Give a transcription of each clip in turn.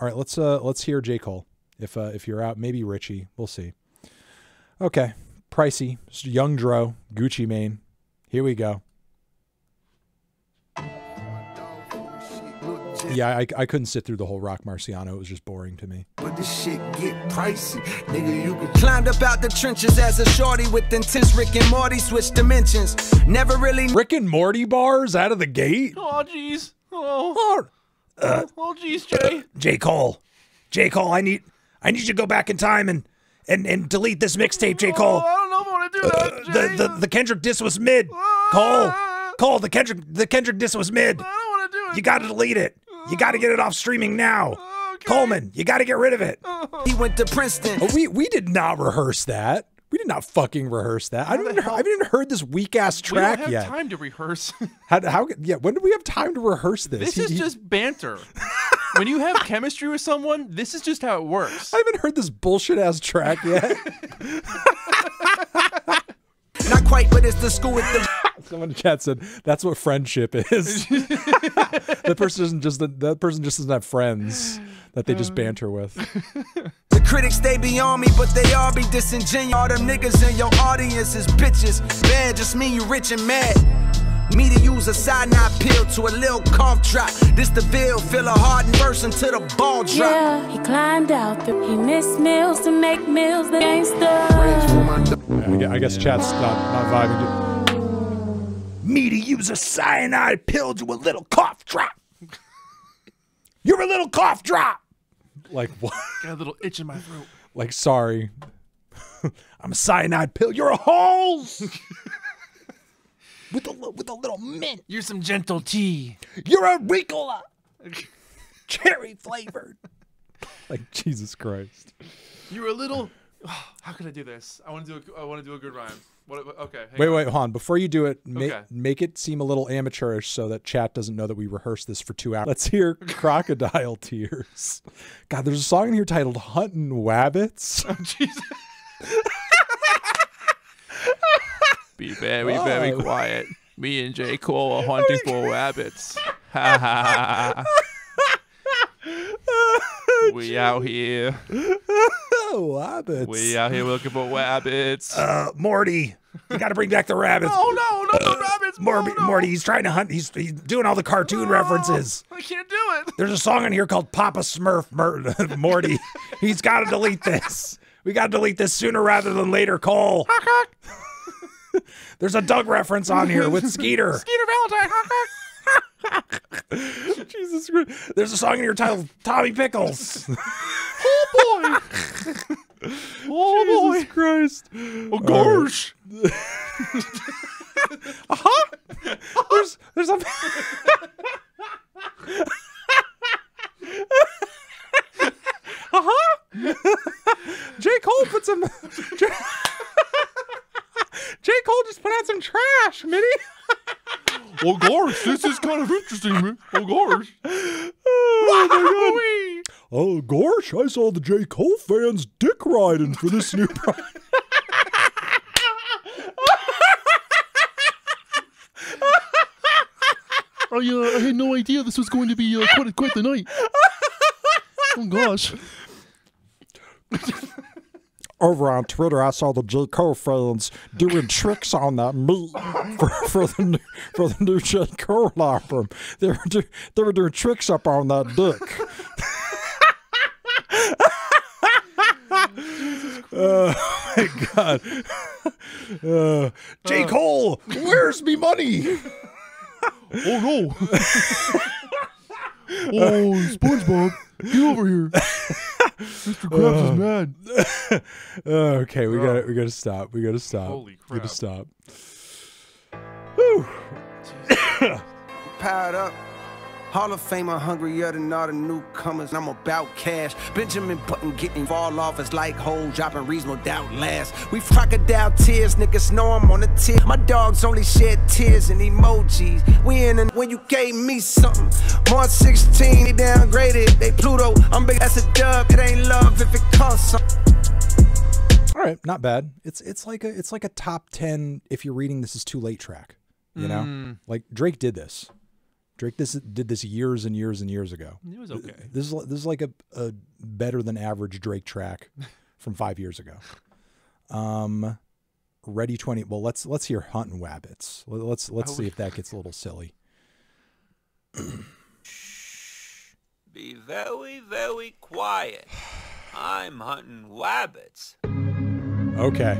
All right, let's uh let's hear J Cole. If uh if you're out, maybe Richie. We'll see. Okay, pricey, Young Dro, Gucci Mane. Here we go. Yeah, I, I couldn't sit through the whole Rock Marciano. It was just boring to me. But this shit get pricey. Nigga, you can climbed up out the trenches as a shorty with intense Rick and Morty switch dimensions. Never really Rick and Morty bars out of the gate. Oh, jeez. Oh. Uh, oh, jeez, Jay. J Cole, J Cole, I need I need you to go back in time and and and delete this mixtape, J Cole. Oh, I don't know if I want to do that. Uh, Jay. the, the the Kendrick diss was mid. Cole, Cole, the Kendrick the Kendrick diss was mid. I don't want to do it. You got to delete it. You got to get it off streaming now. Coleman, you got to get rid of it. he went to Princeton. Oh, we we did not rehearse that. We did not fucking rehearse that. I haven't, I haven't even heard this weak ass we don't track have yet. time to rehearse. How, how? Yeah, when do we have time to rehearse this? this He- is he- just banter. when you have chemistry with someone, this is just how it works. I haven't heard this bullshit ass track yet. Not quite, but it's the school with the. Someone in chat said that's what friendship is. that person doesn't just that person just doesn't have friends that they just um, banter with. The critics, they be on me, but they all be disingenuous. All them niggas in your audience is bitches. Bad just mean you rich and mad. Me to use a cyanide pill to a little cough drop. This the bill, feel a hardened verse until the ball drop. Yeah, he climbed out. The, he missed meals to make meals. The gangster. I I guess chat's not not vibing. Me to use a cyanide pill to a little cough drop. You're a little cough drop. Like what? Got a little itch in my throat. Like sorry. I'm a cyanide pill. You're a hose. with a with a little mint. You're some gentle tea. You're a Ricola. Cherry flavored. Like Jesus Christ. You're a little. how could I do this? I want to do. A, I want to do a good rhyme. What? Okay. Wait, on. wait, hold on. Before you do it, make Okay. make it seem a little amateurish so that chat doesn't know that we rehearsed this for two hours. Let's hear Crocodile Tears. God, there's a song in here titled Huntin' Wabbits. Oh, Be very, very Oh. quiet. Me and J. Cole are hunting for rabbits. Ha ha ha. Oh, we out here. Wabbits. We out here looking for rabbits. Uh, Morty, you got to bring back the rabbits. oh no, no, the rabbits. Morty, no, no. Morty, he's trying to hunt. He's, he's doing all the cartoon references. I can't do it. There's a song in here called Papa Smurf Mur- Morty. He's got to delete this. We got to delete this sooner rather than later, Cole. There's a Doug reference on here with Skeeter. Skeeter Valentine. Jesus Christ. There's a song in here titled Tommy Pickles. oh boy. Oh Jesus boy. Christ. Oh gosh. Uh-huh. There's there's a Uh-huh. J. Cole put some J. J. Cole just put out some trash, Mitty. Oh gosh, this is kind of interesting, man. Oh gosh. Oh, oh gosh, I saw the J. Cole fans dick riding for this new project. I, uh, I had no idea this was going to be uh, quite, quite the night. Oh gosh. Over on Twitter, I saw the J. Cole fans doing tricks on that meat for, for the new, for the new J. Cole album. They were do, they were doing tricks up on that dick. oh my god! Uh, J. Cole, where's me money? Oh no. oh, SpongeBob, get over here. Mr. Krabs is uh, mad. Uh, okay, we got to we got to stop. We got to stop. Holy We got to stop. Whew. Powered up. Hall of Famer hungrier than all the newcomers. I'm about cash. Benjamin Button getting fall off is like Hov dropping reasonable doubt last. We crocodile tears, niggas know I'm on the tip. My dogs only shed tears and emojis. We in and when you gave me something. March 16, they downgraded. They Pluto. I'm big as a dub. It ain't love if it costs something. All right, not bad. It's it's like a it's like a top ten if you're reading this is too late track. You know, Mm. like Drake did this. Drake this did this years and years and years ago. It was okay. This is this is like a, a better than average Drake track from five years ago. Um, Ready Twenty. Well, let's let's hear Hunting Wabbits. Let- Let's let's Oh, see if that gets a little silly. Be very, very quiet. I'm hunting wabbits. Okay.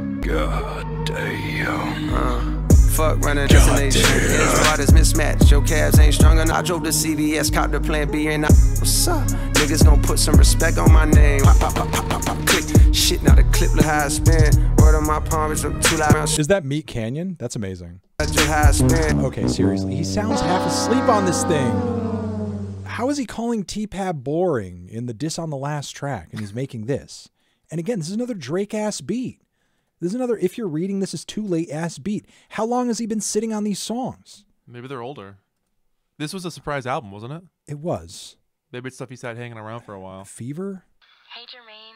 Fuck running destination. His waters mismatched. Your calves ain't strong enough. I drove to CVS, cop the plan B, and I. What's up? Niggas gon' put some respect on my name. Pop, pop, pop, pop, pop, pop, click. Shit, now the clip look how I spin. Word on my palm is up too loud. Is that Meat Canyon? That's amazing. just how I spin. Okay, seriously, he sounds half asleep on this thing. How is he calling T-Pab boring in the diss on the last track, and he's making this? And again, this is another Drake ass beat. This is another. If you're reading this is too late ass beat. How long has he been sitting on these songs? Maybe they're older. This was a surprise album, wasn't it? It was Maybe it's stuff he's had hanging around for a while. Fever. Hey, Jermaine.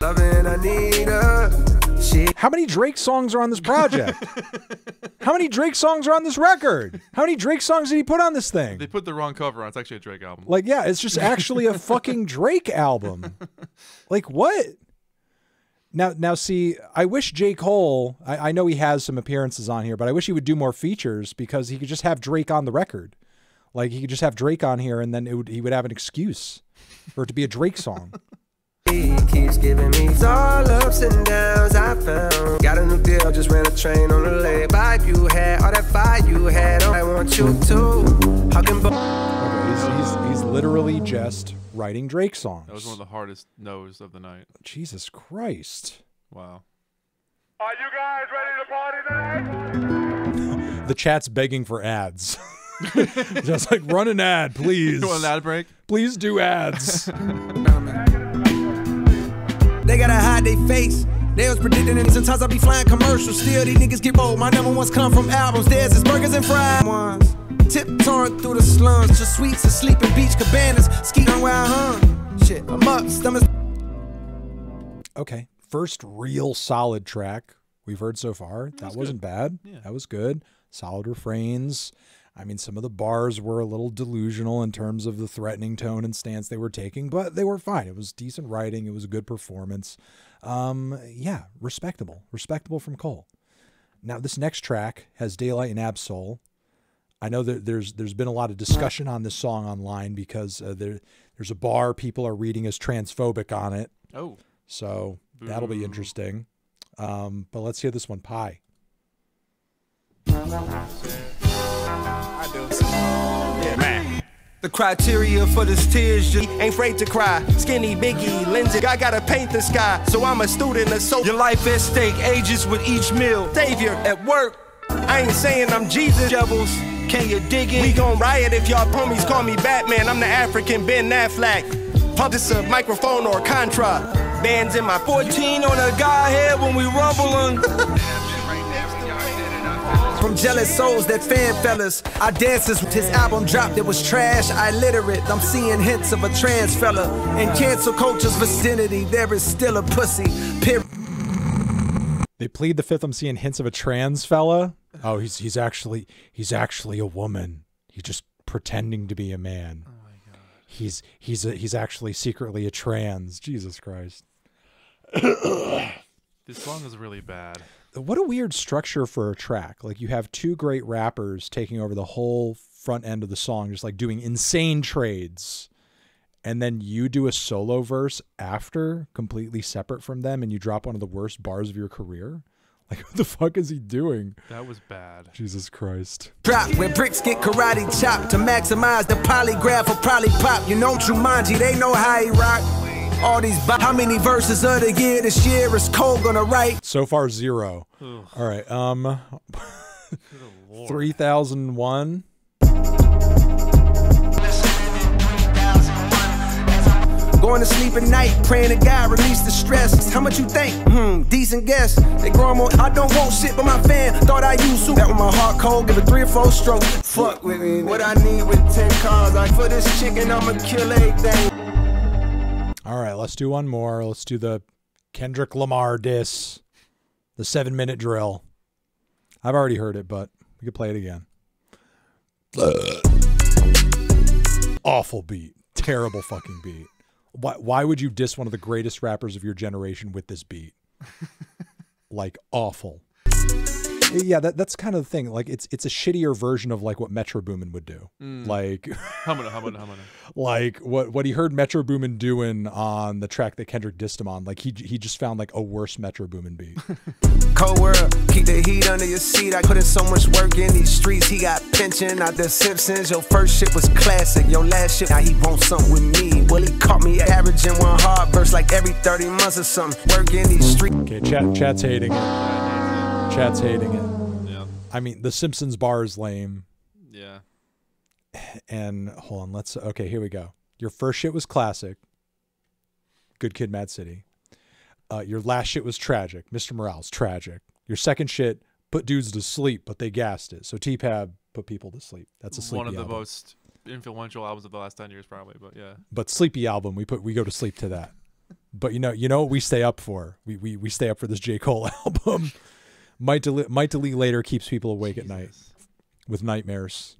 Loving Anita. Shit. How many Drake songs are on this project? How many Drake songs are on this record? How many Drake songs did he put on this thing? They put the wrong cover on. It's actually a Drake album. Like, yeah, it's just actually a fucking Drake album. Like, what? Now, now, see, I wish J. Cole. I, I know he has some appearances on here, but I wish he would do more features because he could just have Drake on the record. Like, he could just have Drake on here, and then would, he would have an excuse for it to be a Drake song. He keeps giving me all ups and downs I found. Got a new deal, just ran a train on the lake. Vibe you had, all that fire you had. I want you to. How he's, he's, he's literally just writing Drake songs. That was one of the hardest no's of the night. Jesus Christ. Wow. Are you guys ready to party tonight? the chat's begging for ads. just like, run an ad, please. You want an ad break? Please do ads. They gotta hide their face. They was predicting it. Sometimes I be flying commercials. Still, these niggas get bold. My number ones come from albums. Theirs is burgers and fries. Ones. Tiptoeing through the slums. Just sweets and sleeping beach cabanas. Skiing where I hung. Shit, I'm up. Stomach. okay. First real solid track we've heard so far. That was wasn't good. bad. Yeah. That was good. Solid refrains. I mean, some of the bars were a little delusional in terms of the threatening tone and stance they were taking, but they were fine. It was decent writing. It was a good performance. Um, yeah, respectable. Respectable from Cole. Now, this next track has Daylyt and Ab-Soul. I know that there's there's been a lot of discussion on this song online because uh, there there's a bar people are reading as transphobic on it. Oh. So that'll be interesting. Um, but let's hear this one, Pi. The criteria for this tears just ain't afraid to cry. Skinny, biggie, Lindsay, I gotta paint the sky. So I'm a student of soul. your life at stake, ages with each meal. Savior at work. I ain't saying I'm Jesus, devils. Can you dig it? We gon' riot if y'all homies call me Batman. I'm the African Ben Affleck. Pump this a microphone or Contra. Bands in my 14 on a guy head when we rumbling. From jealous souls that fan fellas. I dances with his album dropped, it was trash. I. I'm seeing hints of a trans fella. In cancel culture's vicinity, there is still a pussy. Period. They plead the fifth. I'm seeing hints of a trans fella. Oh, he's he's actually he's actually a woman. He's just pretending to be a man. Oh my god. He's he's a, he's actually secretly a trans. Jesus Christ. This song is really bad. What a weird structure for a track. Like you have two great rappers taking over the whole front end of the song, just like doing insane trades. And then you do a solo verse after, completely separate from them, and you drop one of the worst bars of your career. Like, what the fuck is he doing? That was bad. Jesus Christ. Drop where bricks get karate chopped to maximize the polygraph or probably pop. You know Jumanji, they know how he rock. All these bo- how many verses of the year this year is Cole gonna write? So far, zero. All right. Um, 3001. Going to sleep at night, praying to God release the stress. How much you think? Hmm, decent guess. They grow more. I don't want shit, but my fan thought I used to. That was my heart cold, give it three or four strokes. Fuck with me. What I need with 10 cars, like for this chicken, I'ma kill everything. All right, let's do one more. Let's do the Kendrick Lamar diss, the seven minute drill. I've already heard it, but we could play it again. awful beat, terrible fucking beat. Why why would you diss one of the greatest rappers of your generation with this beat? like awful. Yeah, that, that's kind of the thing. Like it's it's a shittier version of like what Metro Boomin would do. Mm. Like Humana, humana, humana. like what what he heard Metro Boomin doing on the track that Kendrick dissed him on. Like he he just found like a worse Metro Boomin beat. Cold world, keep the heat under your seat. I put in so much work in these streets. He got pension out the Simpsons. Your first shit was classic. Your last shit, now he wants something with me. Well, he caught me averaging one hard verse like every 30 months or something. Work in these streets. Okay, chat chat's hating it. Chat's hating it. Yeah. I mean, the Simpsons bar is lame. Yeah. And hold on, let's okay, here we go. Your first shit was classic. Good Kid Mad City. Uh, your last shit was tragic. Mr. Morale's tragic. Your second shit put dudes to sleep, but they gassed it. So T-Pab put people to sleep. That's a sleepy One of the album. most influential albums of the last 10 years, probably. But yeah. but sleepy album we put we go to sleep to that but you know you know what we stay up for we we, we stay up for this j cole album might delete might delete later keeps people awake at night with nightmares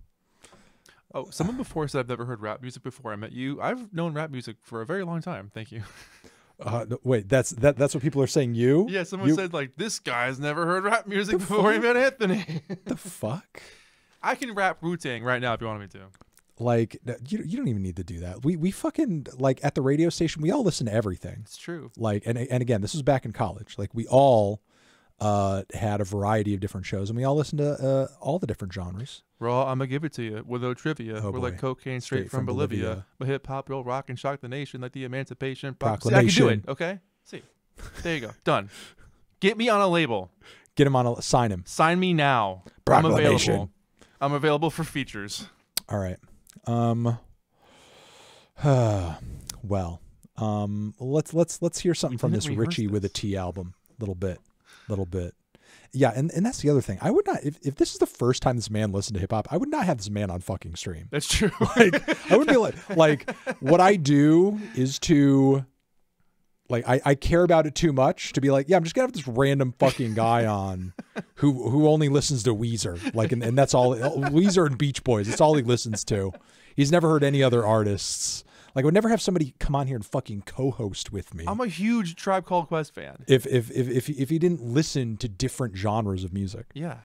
Oh, someone before said I've never heard rap music before I met you. I've known rap music for a very long time. Thank you. uh, no, wait that's that that's what people are saying you Yeah, someone You- said like this guy's never heard rap music before he met Anthony. the fuck I can rap Wu Tang right now if you want me to. like you, you don't even need to do that we we fucking like at the radio station we all listen to everything It's true. like and and again this was back in college like we all uh had a variety of different shows and we all listened to uh, all the different genres Raw, I'm gonna give it to you. With no trivia, Oh, we're like cocaine straight, Straight from, from Bolivia. Bolivia. But hip hop real rock and shock the nation like the Emancipation Proclamation. See, I can do it. Okay, see, there you go, done. Get me on a label. get him on a sign him Sign me now. I'm available. I'm available for features. All right. Um well, um let's let's let's hear something We from this Richie with a this. T album. Little bit. Little bit. Yeah, and, and that's the other thing. I would not if, if this is the first time this man listened to hip hop, I would not have this man on fucking stream. That's true. Like I would be like like what I do is to like I, I care about it too much to be like, yeah, I'm just gonna have this random fucking guy on who who only listens to Weezer. Like and, and that's all Weezer and Beach Boys. It's all he listens to. He's never heard any other artists. Like I would never have somebody come on here and fucking co-host with me. I'm a huge Tribe Called Quest fan. if, if if if if he didn't listen to different genres of music. Yeah.